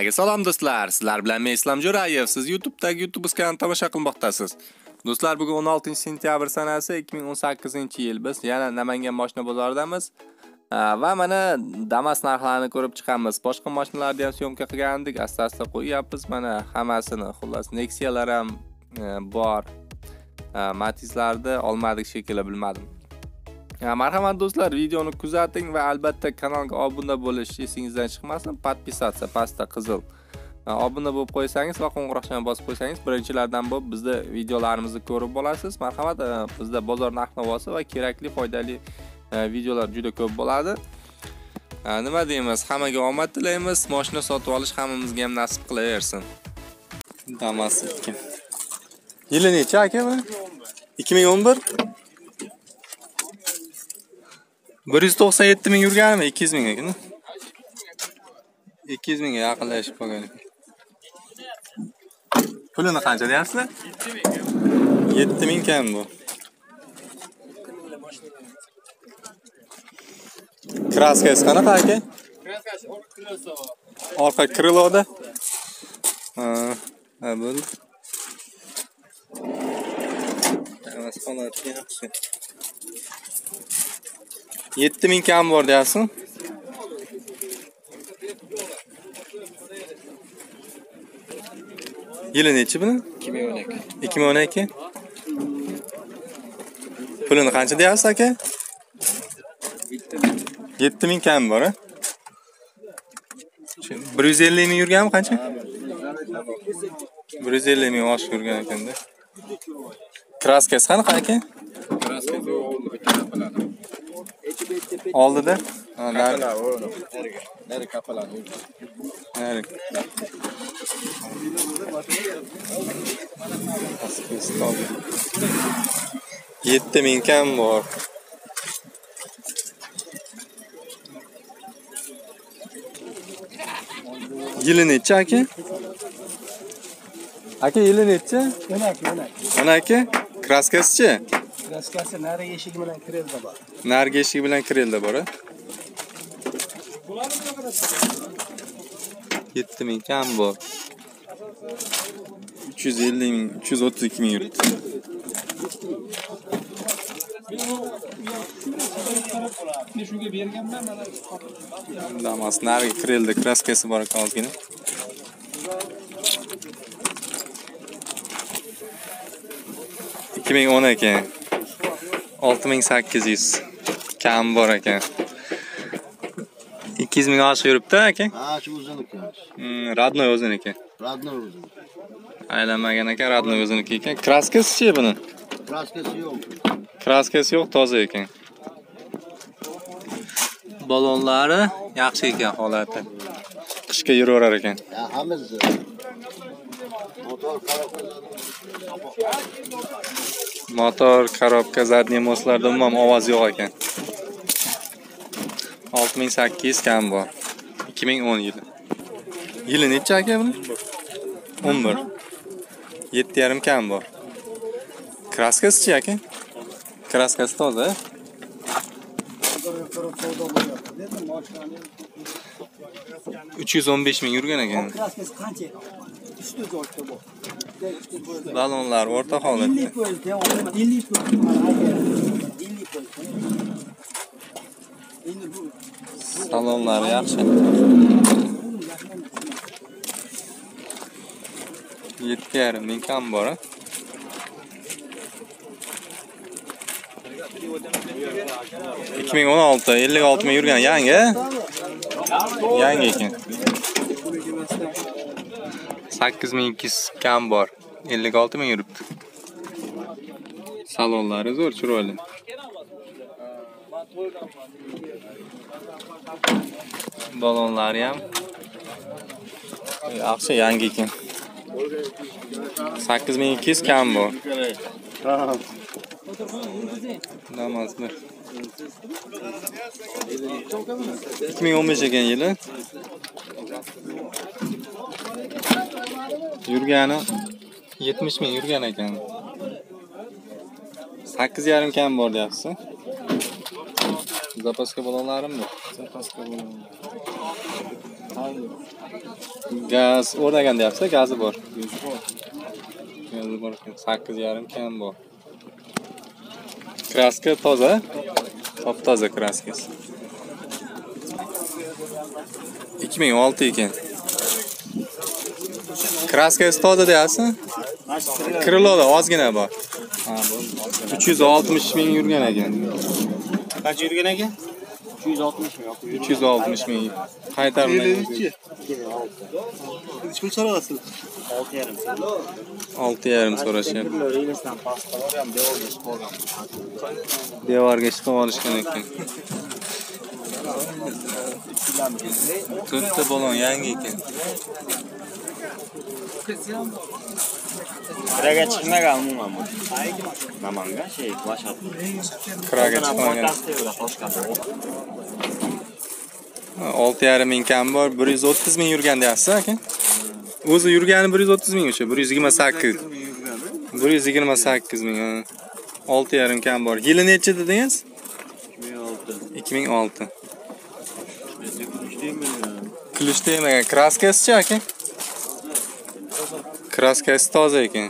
Aka salom do'stlar, sizlar bilan men Islom Jo'rayev. Siz YouTube'dagi YouTube kanalini tomosha qilmoqdasiz. Do'stlar, bugun 16-sentyabr sanasi 2018-yil. Biz yana Namangan mashina bozoridamiz. Va mana Damas narxlarini ko'rib chiqamiz. Boshqa mashinalarni ham syomka qilgandik, asta-asta qo'yyapmiz. Mana hammasini, xullas, Nexialar ham e, bor. Matizlarni olmadik shekilli bilmadim. Marhamat do'stlar videoni kuzating va albatta kanalga obuna bo'lish esingizdan chiqmasin. Подписаться pastda qizil. Obuna bo'lib qo'ysangiz va qo'ng'iroqchani bosib qo'ysangiz birinchilardan bo'lib bizda videolarimizni ko'rib bo'lasiz. Marhamat e, bizda bozor narx navosi va kerakli foydali e, videolar juda ko'p bo'ladi. Nima deymiz hammaga omad tilaymiz. Moshina sotib olish hammamizga ham nasib qilaversin. Damas yili necha aka bu? 2011 bir. Bir yuz to'qson yetti ming yurganmi? ikki yuz ming ekan ikki yuz mingga yaqinlashib qolgan ekan. Pulini qancha deyapsizlar? yetti ming kam bu. Kraskasi qanaqa aka? Orqa kriloda ha bo'ldi. Yaxshi. Yetti ming kam bor deyapsizmi? Yili nechi buni? ikki ming o'n ikki. Ikki ming o'n ikki. Pulini qancha deyapsiz aka? Yetti ming kam bor a? Bir yuz ellik ming yurganmi qancha? Bir yuz ellik ming oshiq yurgan ekanda. Kraskasi qanaqa aka oldida? Nari kapalar nari yetti ming kam bor yili nechi aka aka yili nechi o'n ikki o'n ikki kraskasichi kraskasi narigi eshigi bilan kirelda bor. Narigi eshigi bilan kirelda bor a yetti ming kam bor. Uch yuz ellik ming uch yuz o'ttiz ikki ming yuribdi. Shunga berganman mana damas narigi kirelda kraskasi bor ekan ozgina. Ikki ming o'n ekan. Olti ming sakkiz yuz. Kam bor ekan. Ikki yuz ming oshiq yuribdi aka. Ha shu o'ziniki. Родной o'ziniki. Родной o'ziniki. Aylanmagan ekan родной o'ziniki ekan. Kraskasichi buni? Kraskasi yo'q. Kraskasi yo'q toza ekan. Balonlari yaxshi ekan holati. Qishga yuraverar ekan. Hammasi motor korobka задний mostlarda umuman ovoz yo'q ekan. Olti ming sakkiz kam bor. Ikki ming o'n yili. Yili necha aka buni? O'n bir. Yetti yarim kam bor. Kraskasichi aka? Kraskasi toza e? uch yuz o'n besh ming yurgan ekan. kraskasi qancha uchta joyda bor balonlar o'rta holatda. Ellik foizda ellik ellik endi bu salonlari yaxshi. Yetti yarim ming kam bor a ikki ming o'n olti ellik olti ming yurgan yangi yangi ekan. Sakkiz ming ikki yuz kam bor. ellik olti ming yuribdi. Salonlari zo'r chiroyli. Balonlari ham. Yaxshi yangi ekan. sakkiz ming ikki yuz kam bor namazdir ikki ming o'n besh ekan yili. Yurgani yetmish ming yurgan ekan sakkiz yarim kam bor deyapsiz zapaska balonlarimmi zapaska Gaz o'rnagan deyapsiz, gazi bor. Gazi bor ekan. 8,5 kam bor. Kraska toza. Top toza kraskasi. 2006 ekan. Kraskasi toza deyapsiz? Kriloda ozgina bor. Ha, bu 360 ming yurgan ekan. Qancha yurgan ekan? 360 mi? 360 ming. Qaytarilmaydi. Nechi pul so'rayapsiz? 6,5. 6,5 so'rashyapti. Reynasdan pastalar ham devorga chiqib olgan. Devorga chiqib olishgan ekan. To'rtta balon yangi ekan. Kiraga chiqmagan umuman bu. Namangan şey, Lashat. Kiraga chiqmagan. olti yarim ming kam bor bir yuz o'ttiz ming yurgan deyapsiz aka o'zi yurgani bir yuz o'ttiz ming o'sha bir yuz yigirma sakkiz bir yuz yigirma sakkiz ming olti yarim kam bor yili nechi dedingiz 2006. ikki ming olti Işte mi? kulish tegmagan kraskasichi aka kraskasi toza ekan.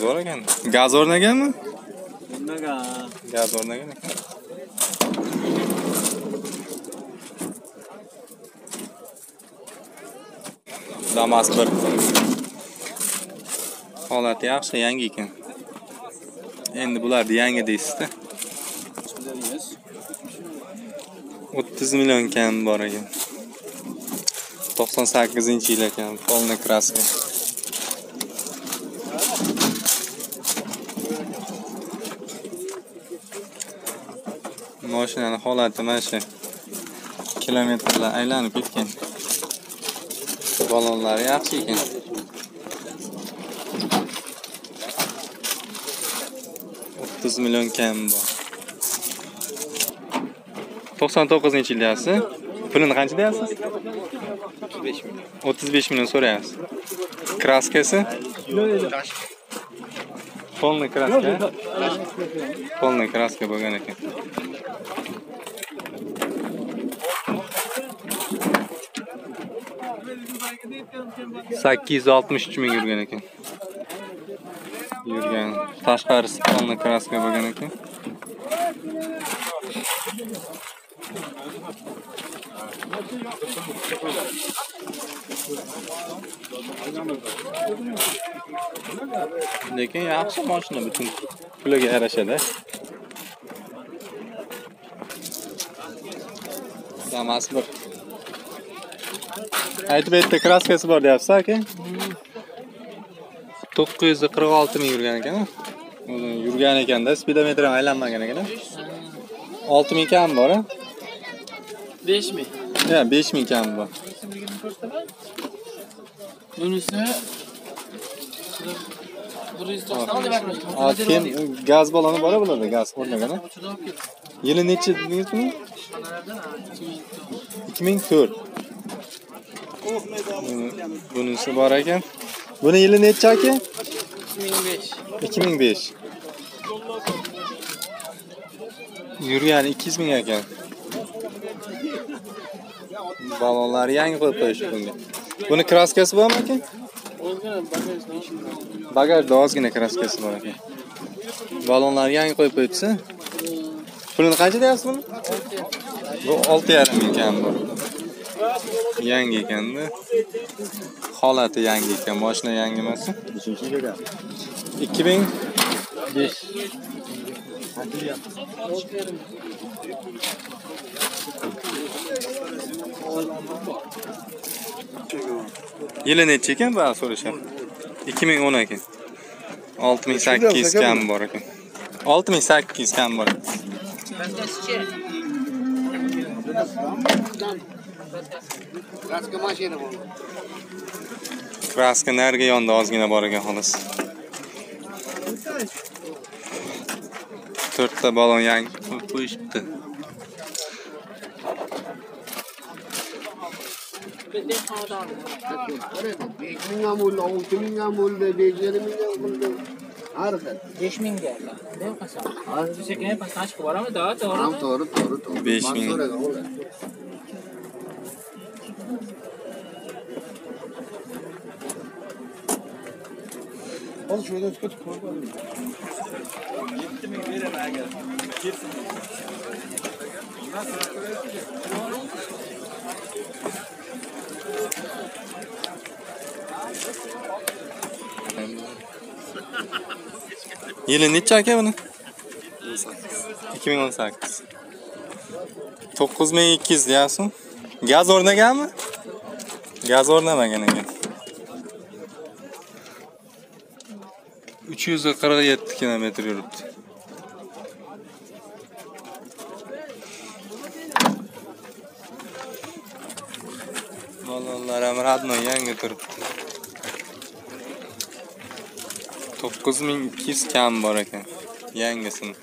Zo'r ekan. Gaz o'rnaganmi? Bilmagan. gaz o'rnagan ekan. Damas bir. Holati yaxshi yangi ekan. Endi bularni yangi deysizda. O'ttiz million kam bor ekan to'qson sakkizinchi yil ekan полный краска moshinani holati mana shu kilometrlar aylanib ketgan balonlari yaxshi ekan o'ttiz million kam bor to'qson to'qqizinchi yil deyapsiz pulini qancha deyapsiz 35 milyon. o'ttiz besh million so'rayapsiz kraskasi полный краска полный краска bo'lgan ekan sakkiz yuz oltmish uch ming yurgan ekan yurgan tashqarisi полный краска bo'lgan ekan lekin yaxshi mashina butun puliga yarashadi damas bir aytib aytdi kraskasi bor deyapsiz aka to'qqiz yuz qirq olti ming yurgan ekan yurgan ekanda spidometr ham aylanmagan ekan olti ming kam bor a 5 mi? ya besh ming kam bor Bunisi 190 hozir keyin gaz baloni bor bularda gaz. O'rnagan a yili nechi dedingiz buni ikki ming to'rt bunisi bor ekan buni yili nechi aka 2005. ikki ming besh yurgani ikki yuz ming ekan balonlari yangi qo'yib qo'yishdi bunga buni kraskasi bormi aka? O'zgina bagajda ozgina kraskasi bor ekan balonlari yangi qo'yib qo'yibsiz pulini qancha deyapsiz buni? Bu olti yarim kam bor yangi ekanda. Holati yangi ekan. Moshina yangi emas Nechinchi yilda? ikki ming besh yili nechi ekan bu so'rashyapti ikki ming o'n ekan. Olti ming sakkiz kam bor ekan. Olti ming sakkiz kam bor ekan. Kraska nariga yonda ozgina bor ekan xolos. To'rtta balon yangi qo'yishibdi Ekminga bo'ldi, olti mingga bo'ldi, besh yarim mingga bo'ldi. Har xil. Besh mingga. Hozir sekin pastdan chiqib borami, to'g'ri? Ha, to'g'ri, to'g'ri, to'g'ri. Besh ming. Al şuradan çıkart. Gitti mi? Verem eğer. Girsin. Yili necha aka buni? 2018. 9200 deyapsiz. Gaz o'rnaganmi? Gaz o'rnamagan ekan. 347 kilometr yuribdi. Bolalar ham radnoy yangi turibdi. 9200 kam bor ekan. Yangisini.